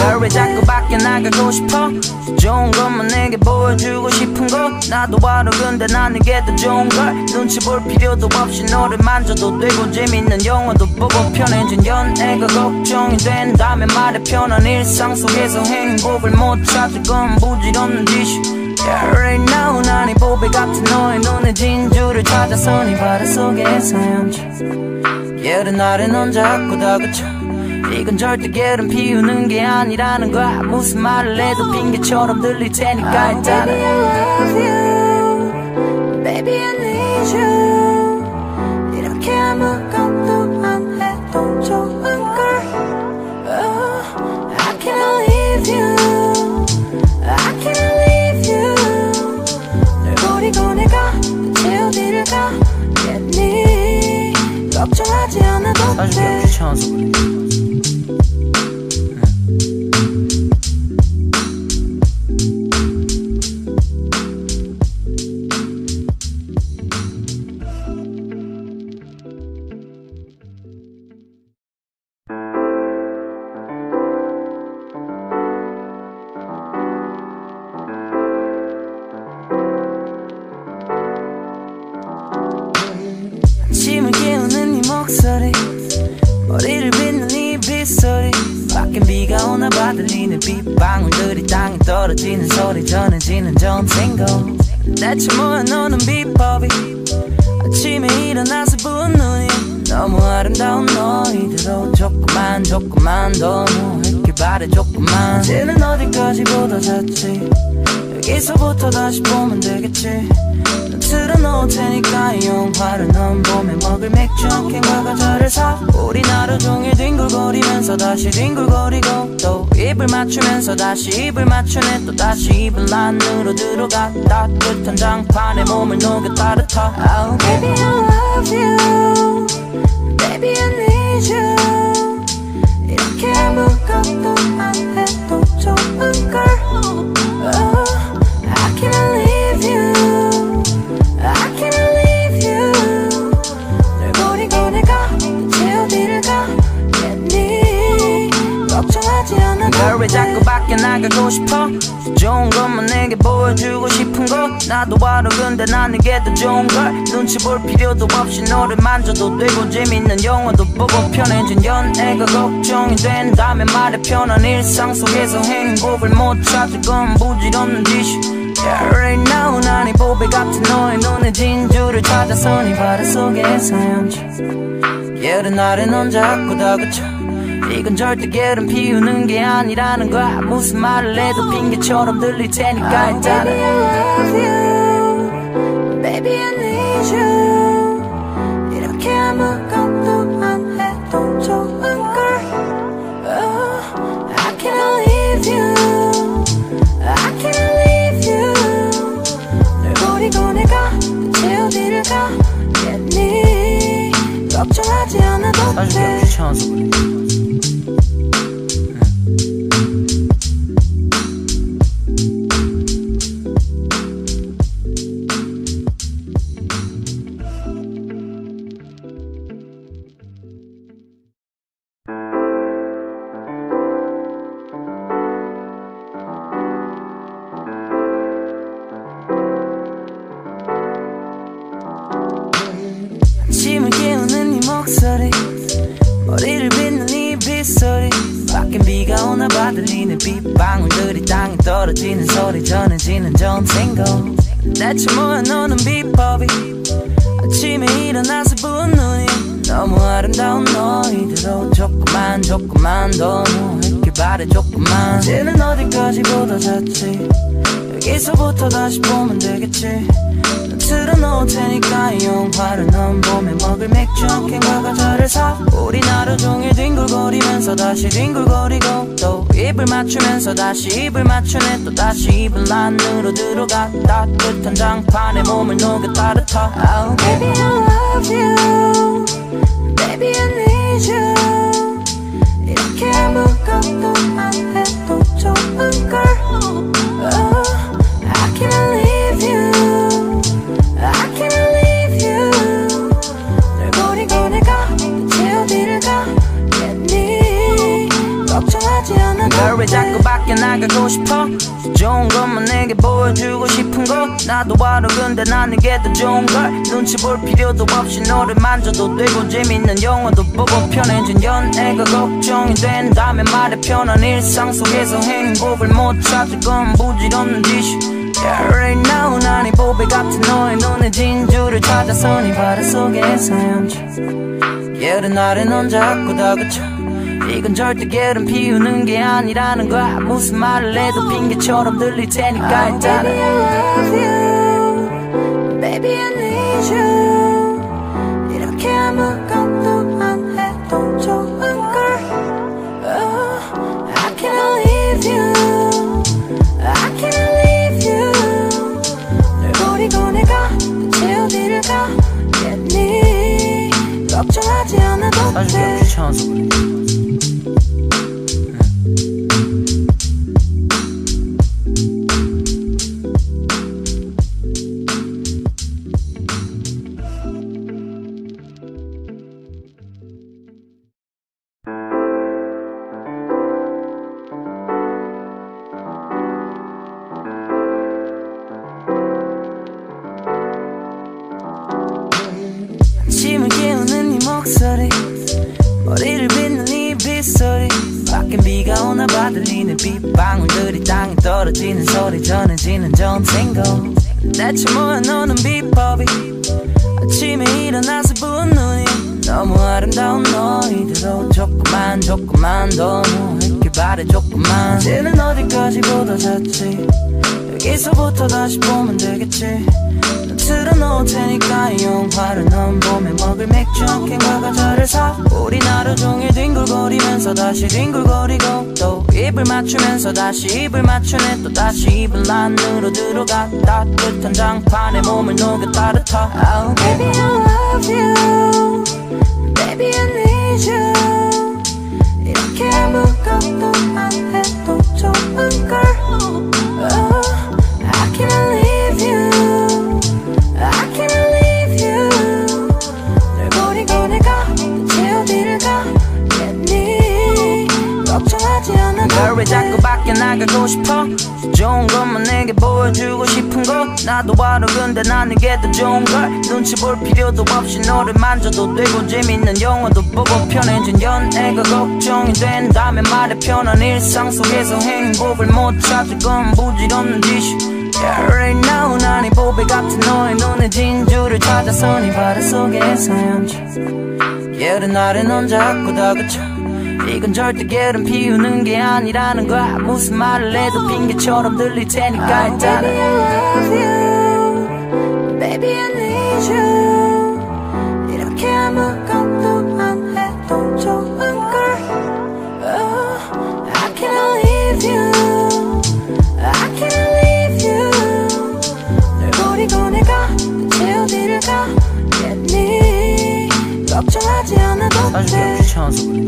널왜 자꾸 밖에 나가고 싶어? 좋은 것만 내게 보여주고 싶은 거? 나도 바로 근데 나는 게더 좋은 걸? 눈치 볼 필요도 없이 너를 만져도 되고 재밌는 영화도 보고 편해진 연애가 걱정이 된다면 말해 편한 일상 속에서 행복을 못 찾을 건 부질없는 짓이. Yeah, right now 난이 보배 같은 너의 눈에 진주를 찾아서 네 바다 속에 헤엄쳐 예른 날에 넌 자꾸 다그쳐 이건 절대 게으름 피우는 게 아니라는 거야. 무슨 말을 해도 핑계처럼 들릴 테니까 일단 Baby I love you. Baby I need you. 이렇게 아무것도 안 해도 좋은 걸. Oh, I can't leave you. I can't leave you. 널 버리고 내가 대체 어디를 가겠니? 걱정하지 않아도 돼 귀찮아서 그래 다시 입을 안으로 들어가 따뜻한 장판에 몸을 녹여 따뜻하 oh, Baby I love you. Baby I need you. 이렇게 아무것도 안 해도 좋은 걸. Oh, I can't leave you. I can't leave you. 널 버리고 내가 대체 어디를 가겠니 걱정하지 않아도 널왜 자꾸 밖에 나가고 싶어 좋은 것만 내게 보여주고 싶은 거 나도 바로 근데 나는 게더 좋은 걸. 눈치 볼 필요도 없이 너를 만져도 되고 재밌는 영화도 보고 편해진 연애가 걱정이 된다면 말해 편한 일상 속에서 행복을 못 찾을 건 부질없는 짓이. Yeah, right now 난이 보배 같은 너의 눈에 진주를 찾아서 네 바다 속에 헤엄쳐 예른 날에 넌 자꾸 다그쳐 이건 절대 게으름 피우는 게 아니라는 거야. 무슨 말을 해도 핑계처럼 들릴 테니까 일단 Baby I love you. Baby I need you. 이렇게 아무것도 안 해도 좋은 걸. Oh, I can't leave you. I can't leave you. 널 버리고 내가 대체 어디를 가겠니? 걱정하지 않아도 돼. 귀찮아서 그래 아침 뒹굴거리면서 다시 뒹굴거리고 또 입을 맞추면서 다시 입을 맞추네. 또 다시 입을 안으로 들어가 따뜻한 장판에 몸을 녹여 따뜻하 oh, Baby I love you. Baby I need you. 이렇게 아무것도 안 해도 좋은 걸. Oh, I can't 않아도 널왜 자꾸 밖에 나가고 싶어? 좋은 것만 내게 보여주고 싶은 거. 나도 알아 근데 난 이게 더 좋은 걸. 눈치 볼 필요도 없이 너를 만져도 되고 재밌는 영화도 보고 편해진 연애가 걱정이 된다면 말해 편한 일상 속에서 행복을 못 찾을 건 부질없는 짓이. Yeah, right now 난이 보배 같은 너의 눈에 진주를 찾아서 네 바다 속에서 헤엄쳐. 예른 날에 넌 자꾸 다그쳐 이건 절대 게으름 피우는 게 아니라는 거야. 무슨 말을 해도 핑계처럼 들릴 테니까 일단은. Baby I love you. Baby I need you. 이렇게 아무것도 안 해도 좋은 걸. Oh, I can't leave you. I can't leave you. 널 버리고 내가 대체 어디를 가겠니? 걱정하지 않아도 돼. 귀찮아서 그래 전해지는 전생고 대체 뭐야 너는 비법이? 아침에 일어나서 부은 눈이 너무 아름다운 너희들로 조금만 조금만 더 누울게 바래 조금만. 이제는 어디까지 보다 잤지? 여기서부터 다시 보면 되겠지 난 틀어놓을 테니까 이 영화를 넌 봄에 먹을 맥주 한 캔과 과자를 사. 우린 하루 종일 뒹굴거리면서 다시 뒹굴거리고 또 입을 맞추면서 다시 입을 맞추네. 또 다시 입을 안으로 들어가 따뜻한 장판에 몸을 녹여 따뜻하. oh, Baby I love you. Baby I need 나도 알아 근데 난 이게 더 좋은 걸. 눈치 볼 필요도 없이 너를 만져도 되고 재밌는 영화도 보고 편해진 연애가 걱정이 된다면 말해 편한 일상 속에서 행복을 못 찾을 건 부질없는 짓이 Yeah, right now 난이 보배 같은 너의 눈에 진주를 찾아서 네 바다 속에서 헤엄쳐 예른 날에 넌 자꾸 다그쳐. 이건 절대 게으름 피우는 게 아니라는 거야. 무슨 말을 해도 핑계처럼 들릴 테니까 일단은. Baby Baby I need you. 이렇게 아무것도 안 해도 좋은 걸. Oh, I can't leave you. I can't leave you. 널 버리고 내가 대체 어디를 가겠니? 걱정하지 않아도 돼. 귀찮아서 그래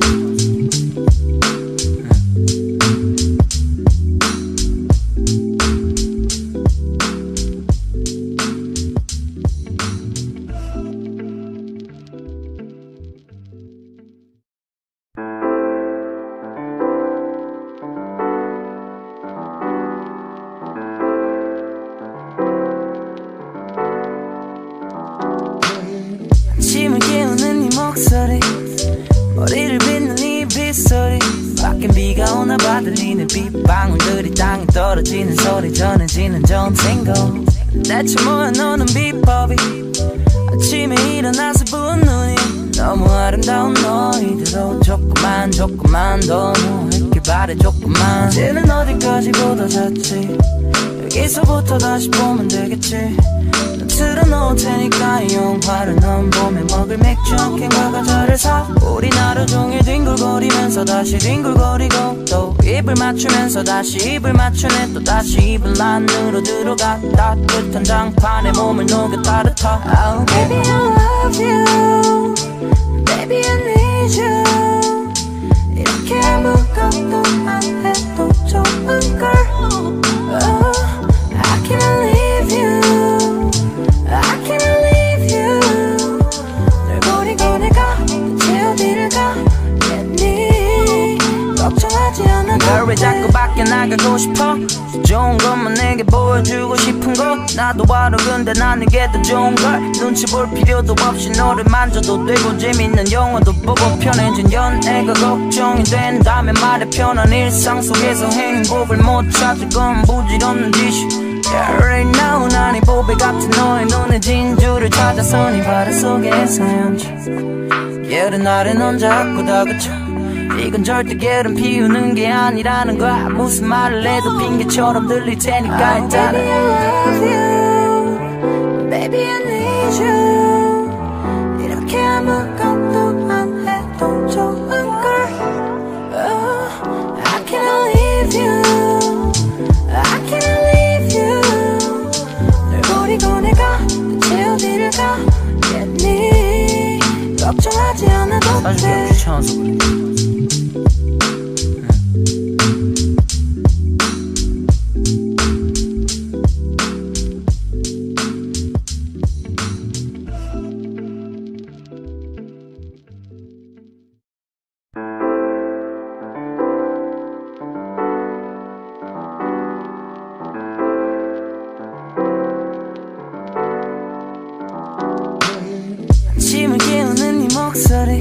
여기서부터 다시 보면 되겠지. 난 틀어놓을 테니까 이 영화를 넌 봄에 먹을 맥주 한 캔과 과자를 사. 우리 하루 종일 뒹굴거리면서 다시 뒹굴거리고 또 입을 맞추면서 다시 입을 맞추네. 또 다시 입을 안으로 들어가 따뜻한 장판에 몸을 녹여 따뜻하. oh, Baby I love you. Baby I need you. 이렇게 아무것도 안 해도 좋은 걸 왜 자꾸 밖에 나가고 싶어? 좋은 것만 내게 보여주고 싶은 거 나도 알아 근데 난 이게 더 좋은 걸. 눈치 볼 필요도 없이 너를 만져도 되고 재밌는 영화도 보고 편해진 연애가 걱정이 된다면 말해 편한 일상 속에서 행복을 못 찾을 건 부질없는 짓이 Yeah, right now 난이 보배 같은 너의 눈에 진주를 찾아서 네 바다 속에서 헤엄쳐. 예른 날에 넌 자꾸 다그쳐. 이건 절대 게으름 피우는 게 아니라는 거야. 무슨 말을 해도 핑계처럼 들릴 테니까 일단은. Baby I love you. Baby I need you. 이렇게 아무것도 안 해도 좋은 걸. Oh, I can't leave you 걱정하지 않아도 돼. 귀찮아서 그래 네목 소리.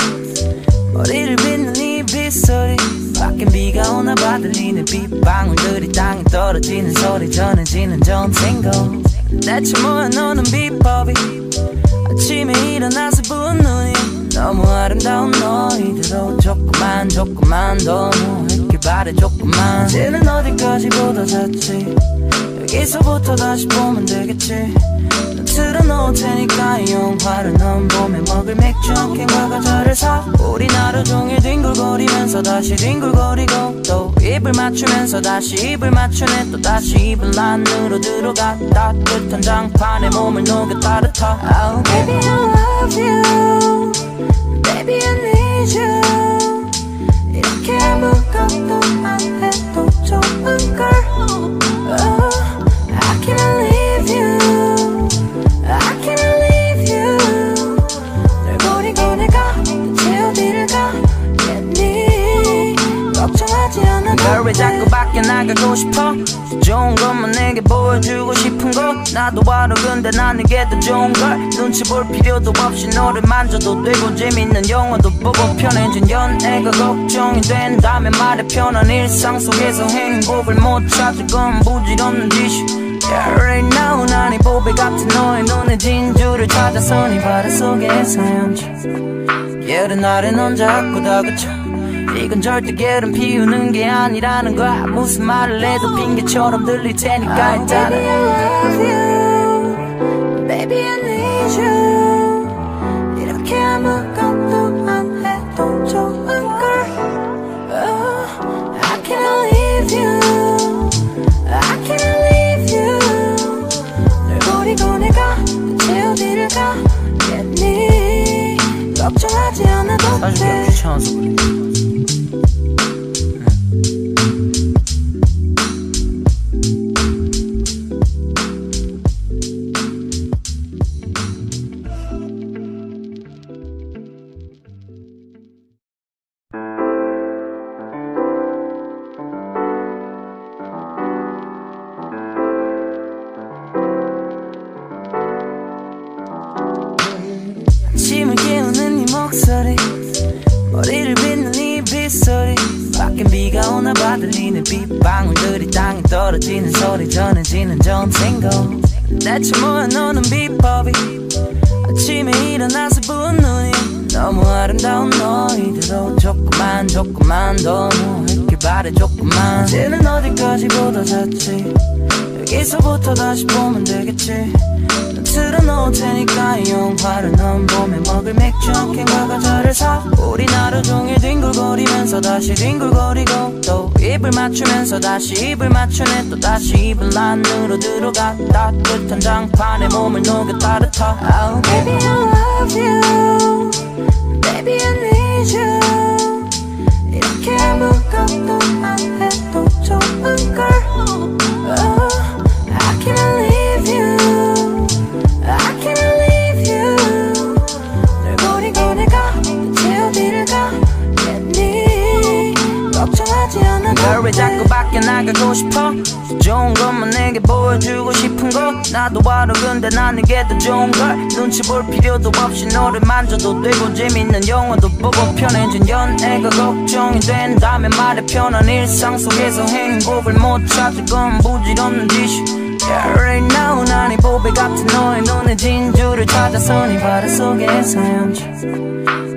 머리를 빗는 네 빗소리. 밖엔 비가 오나 봐 들리는 빗방울들이 땅에 떨어지는 소리. 전해지는 전생고 대체 뭐야 너는 비법이? 아침에 일어나서 부은 눈이 너무 아름다운 너희들로 조금만 조금만 더 누웠길 바래 조금만. 이제는 어디까지 보다 잤지? 여기서부터 다시 보면 되겠지. 난 틀어놓을 테니까 이 영화를 넌 봄에 먹을 맥주 한 캔과 과자를 사. 우리 하루 종일 뒹굴거리면서 다시 뒹굴거리고 또 입을 맞추면서 다시 입을 맞추네. 또 다시 입을 안으로 들어가 따뜻한 장판에 몸을 녹여 따뜻하. oh, Baby I love you. Baby I need you. 이렇게 아무것도 안 해도 좋은 걸. Oh, I can't 왜 자꾸 밖에 나가고 싶어? 좋은 것만 내게 보여주고 싶은 거? 나도 알아 근데 난 이게 더 좋은 걸? 눈치 볼 필요도 없이 너를 만져도 되고 재밌는 영화도 보고 편해진 연애가 걱정이 된다면 말해 편한 일상 속에서 행복을 못 찾을 건 부질없는 짓이. Yeah, right now 난이 보배 같은 너의 눈에 진주를 찾아서 네 바다 속에서 헤엄쳐 예른 날에 넌 자꾸 다그쳐 이건 절대 게으름 피우는 게 아니라는 거야. 무슨 말을 해도 핑계처럼 들릴 테니까 일단은. Baby I love you. Baby I need you. 이렇게 아무것도 안 해도 좋은 걸. Oh, I can't leave you. I can't leave you. 널 버리고 내가 대체 어디를 가겠니 걱정하지 않아도 돼. 귀찮아서 그래 다시 입을 맞추네. 또 다시 입을 안으로 들어가 따뜻한 장판에 몸을 녹여 따뜻하. oh, Baby I love you. Baby I need you. 이렇게 아무것도 안 해 나가고 싶어? 좋은 것만 내게 보여주고 싶은 거? 나도 바로 근데 난 이게 더 좋은 걸? 눈치 볼 필요도 없이 너를 만져도 되고 재밌는 영화도 보고 편해진 연애가 걱정이 된다면 말해 편한 일상 속에서 행복을 못 찾을 건 부질없는 짓이. Yeah, right now 난이 보배 같은 너의 눈에 진주를 찾아서 네 바다 속에서 헤엄쳐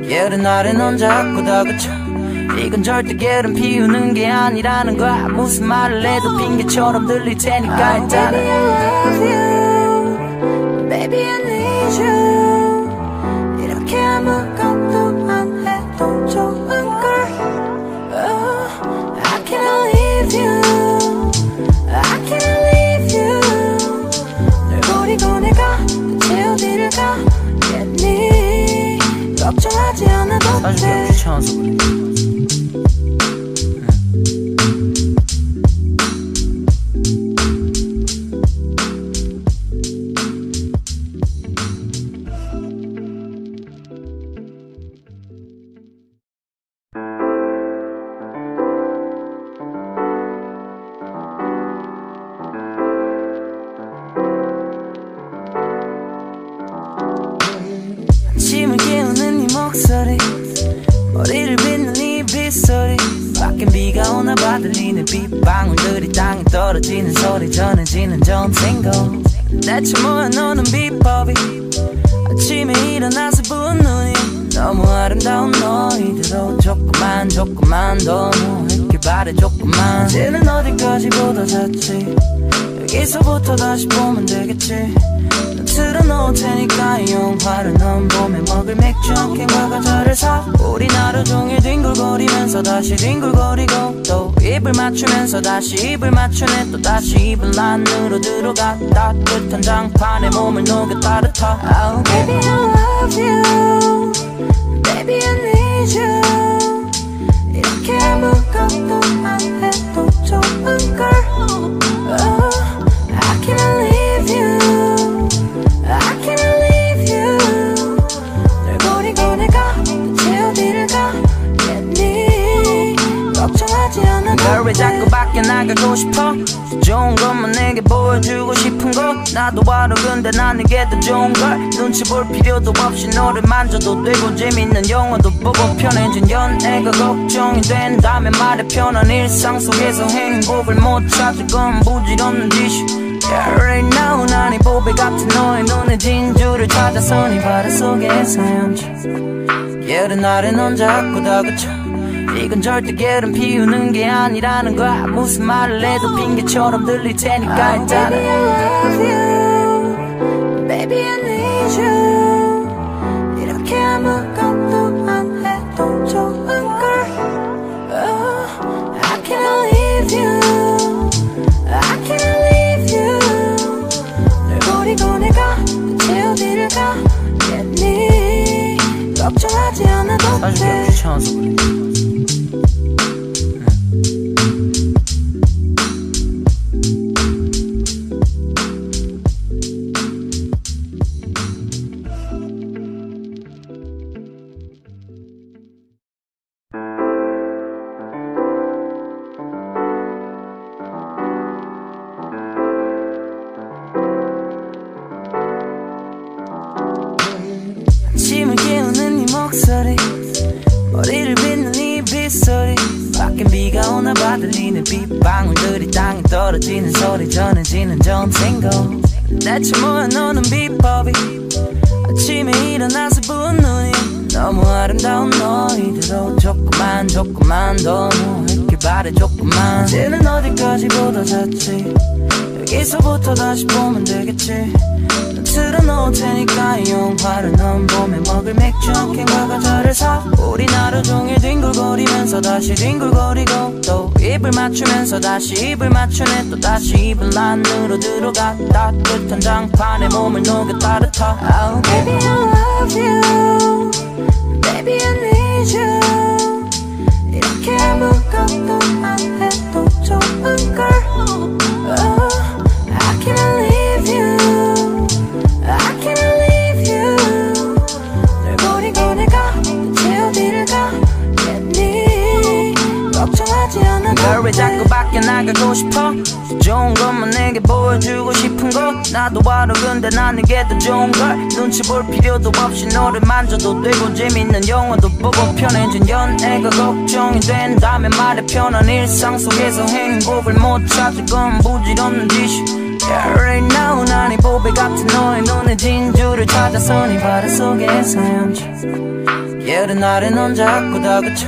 예른 날에 넌 자꾸 다그쳐 이건 절대 게으름 피우는 게 아니라는 거야. 무슨 말을 해도 핑계처럼 들릴 테니까 일단은. You. Baby I need you. 이렇게 아무것도 안 해도 좋은 걸. Oh, I can't leave you. I can't leave you. 널 버리고 내가 대체 어디를 가겠니? 걱정하지 않아도 돼. 귀찮아서 그래 아침 맞추면서 다시 입을 맞추네. 또 다시 입을 안으로 들어가 따뜻한 장판에 몸을 녹여 따뜻하 oh, Baby I love you. Baby I need you. 이렇게 아무것도 안 해도 좋은 나가고 싶어? 좋은 것만 내게 보여주고 싶은 거? 나도 바로 근데 난 이게 더 좋은 걸? 눈치 볼 필요도 없이 너를 만져도 되고 재밌는 영화도 보고 편해진 연애가 걱정이 된다면 말해 편한 일상 속에서 행복을 못 찾을 건 부질없는 짓이. Yeah, right now 난이 보배 같은 너의 눈에 진주를 찾아서 네 바다 속에서 헤엄쳐 예른 날에 넌 자꾸 다그쳐 이건 절대 게으름 피우는 게 아니라는 거야. 무슨 말을 해도 핑계처럼 들릴 테니까 일단은 Baby I love you. Baby I need you. 이렇게 아무것도 안 해도 좋은 걸. Oh, I can't leave you. I can't leave you. 널 버리고 내가 대체 어디를 가겠니 걱정하지 않아도 돼 귀찮아서 그래 전해지는 점생고 대체 뭐야 너는 비법이 아침에 일어나서 부은 눈이 너무 아름다운 너희들로 조금만 조금만 더 누웠길 바래 조금만. 이제는 어디까지 보다 잤지? 여기서부터 다시 보면 되겠지 테니까 이 영화를 넌 봄에 먹을 맥주 캔과 과자를 사 우리 하루 종일 뒹굴거리면서 다시 뒹굴거리고 또 입을 맞추면서 다시 입을 맞추네. 또 다시 입을 안으로 들어가 따뜻한 장판에 몸을 녹여 따뜻하. oh, Baby I love you. Baby I need you. 이렇게 아무것도 안 해도 좋은 걸 알아 근데 난 이게 더 좋은 걸. 눈치 볼 필요도 없이 너를 만져도 되고 재밌는 영화도 보고 편해진 연애가 걱정이 된다면 말해 편한 일상 속에서 행복을 못 찾을 건 부질없는 짓이. Yeah, right now 난이 보배 같은 너의 눈에 진주를 찾아서 네 바다 속에 헤엄쳐. 예른 날에 넌 자꾸 다그쳐.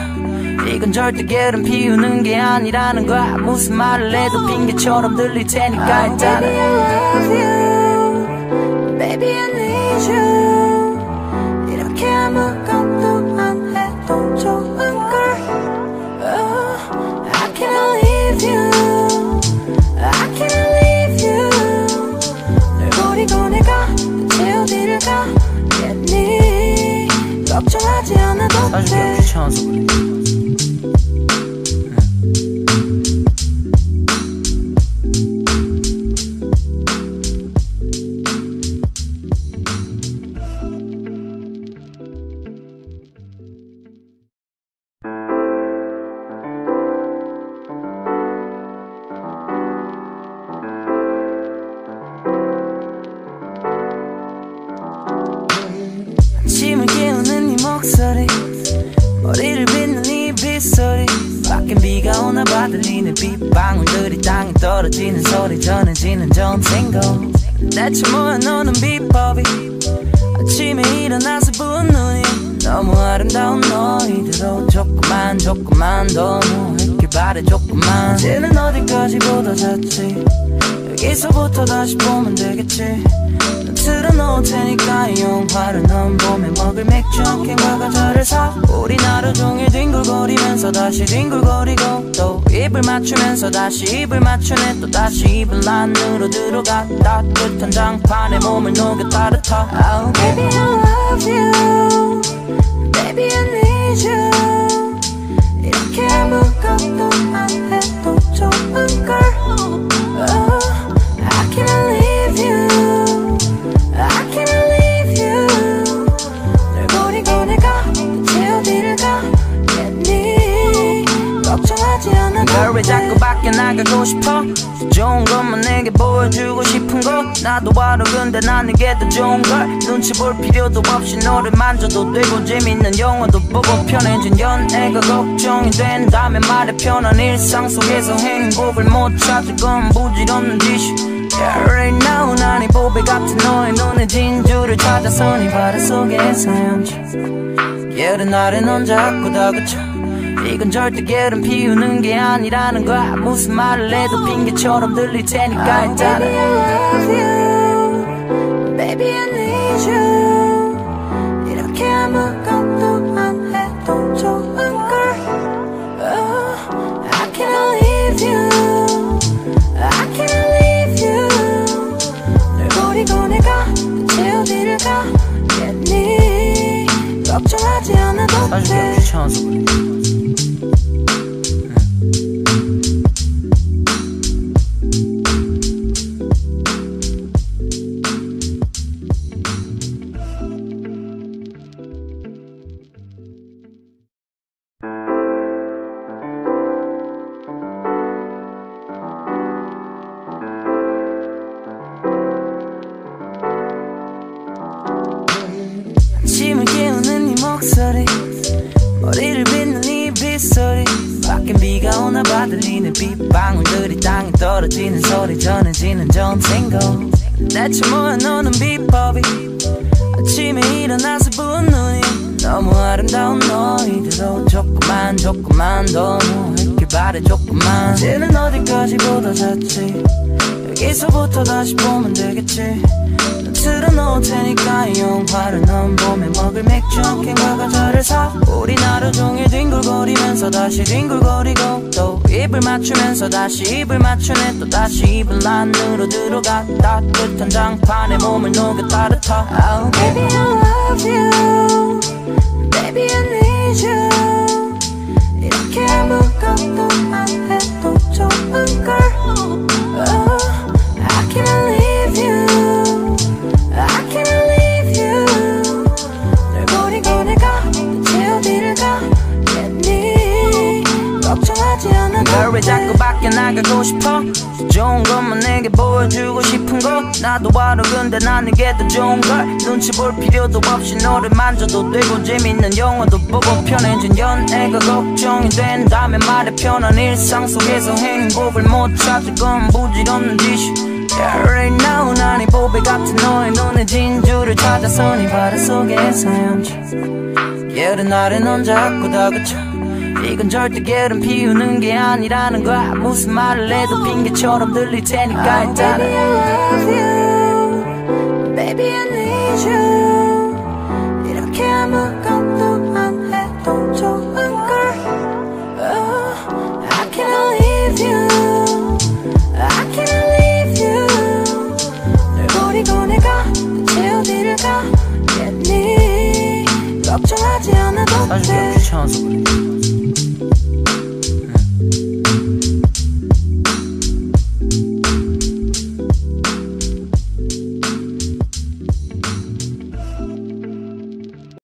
이건 절대 게으름 피우는 게 아니라는 거야. 무슨 말을 해도 핑계처럼 들릴 테니까 일단 Baby I love you Baby I need you. 이렇게 아무것도 안 해도 좋은 걸. Oh, I can't leave you. I can't leave you. 널 버리고 내가 대체 어디를 가겠니? 걱정하지 않아도 돼. 귀찮아서 그래 하루 종일 뒹굴거리면서 다시 뒹굴거리고 또 입을 맞추면서 다시 입을 맞추네. 또 다시 입을 안으로 들어가 따뜻한 장판에 몸을 녹여 따뜻하 oh, Baby I love you. Baby I need you. 이렇게 아무것도 안 해도 좋은 걸 왜 자꾸 밖에 나가고 싶어? 좋은 것만 내게 보여주고 싶은 거. 나도 알아 근데 난 이게 더 좋은 걸. 눈치 볼 필요도 없이 너를 만져도 되고 재밌는 영화도 보고 편해진 연애가 걱정이 된다면 말해 편한 일상 속에서 행복을 못 찾을 건 부질없는 짓이. Yeah, right now 난이 보배 같은 너의 눈에 진주를 찾아서 네 바다 속에 헤엄쳐 넌 자꾸 다그쳐 이건 절대 게으름 피우는 게 아니라는 거야. 무슨 말을 해도 핑계처럼 들릴 테니까 일단 Baby I love you. Baby I need you. 이렇게 아무것도 안 해도 좋은 걸. Oh, I can't leave you. I can't leave you. 널 버리고 내가 대체 어디를 가겠니? 걱정하지 않아도 돼. 귀찮아서 그래 방울들이 땅에 떨어지는 소리 전해지는 전생고 대체 뭐야 너는 비법이? 아침에 일어나서 부은 눈이 너무 아름다운 너희들로 조금만 조금만 더 누울길 바래 조금만. 이제는 어디까지 보다 잤지? 여기서부터 다시 보면 되겠지 난 틀어놓을 테니까 이 영화를 넌 봄에 먹을 맥주 한 캔과 과자를 사. 우리 하루 종일 뒹굴거리면서 다시 뒹굴거리고 또 입을 맞추면서 다시 입을 맞추네. 또 다시 입을 안으로 들어가. 따뜻한 장판에 몸을 녹여 따뜻하. oh, Baby I love you. Baby I need you. 이렇게 아무것도 안 해도 좋은 걸. Oh, I can't leave 널 왜 자꾸 밖에 나가고 싶어? 좋은 것만 내게 보여주고 싶은 거? 나도 알아 근데 난 이게 더 좋은 걸? 눈치 볼 필요도 없이 너를 만져도 되고 재밌는 영화도 보고 편해진 연애가 걱정이 된다면 말해 편한 일상 속에서 행복을 못 찾을 건 부질없는 짓이. Yeah, right now 난이 보배 같은 너의 눈에 진주를 찾아서 네 바다 속에 헤엄쳐 예른 날에 넌 자꾸 다그쳐 이건 절대 게으름 피우는 게 아니라는 거야. 무슨 말을 해도 핑계처럼 들릴 테니까 일단은. Baby I love you. Baby I need you. 이렇게 아무것도 안 해도 좋은 걸. Oh, I can't leave you. I can't leave you. 널 버리고 내가 대체 어디를 가겠니? 걱정하지 않아도 돼 사실 귀찮아서 그래 thank you